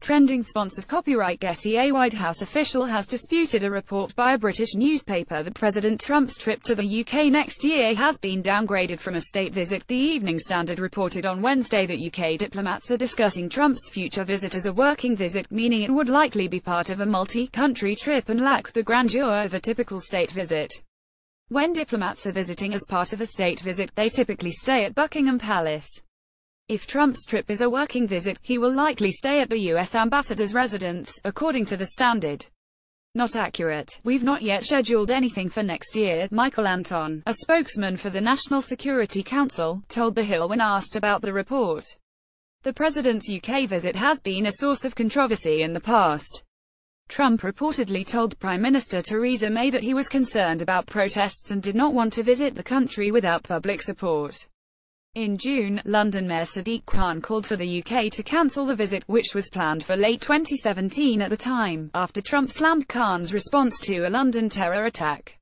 Trending sponsored copyright Getty A White House official has disputed a report by a British newspaper that President Trump's trip to the UK next year has been downgraded from a state visit. The Evening Standard reported on Wednesday that UK diplomats are discussing Trump's future visit as a working visit, meaning it would likely be part of a multi-country trip and lack the grandeur of a typical state visit. When diplomats are visiting as part of a state visit, they typically stay at Buckingham Palace. If Trump's trip is a working visit, he will likely stay at the U.S. ambassador's residence, according to the Standard. Not accurate. We've not yet scheduled anything for next year, Michael Anton, a spokesman for the National Security Council, told The Hill when asked about the report. The president's UK visit has been a source of controversy in the past. Trump reportedly told Prime Minister Theresa May that he was concerned about protests and did not want to visit the country without public support. In June, London Mayor Sadiq Khan called for the UK to cancel the visit, which was planned for late 2017 at the time, after Trump slammed Khan's response to a London terror attack.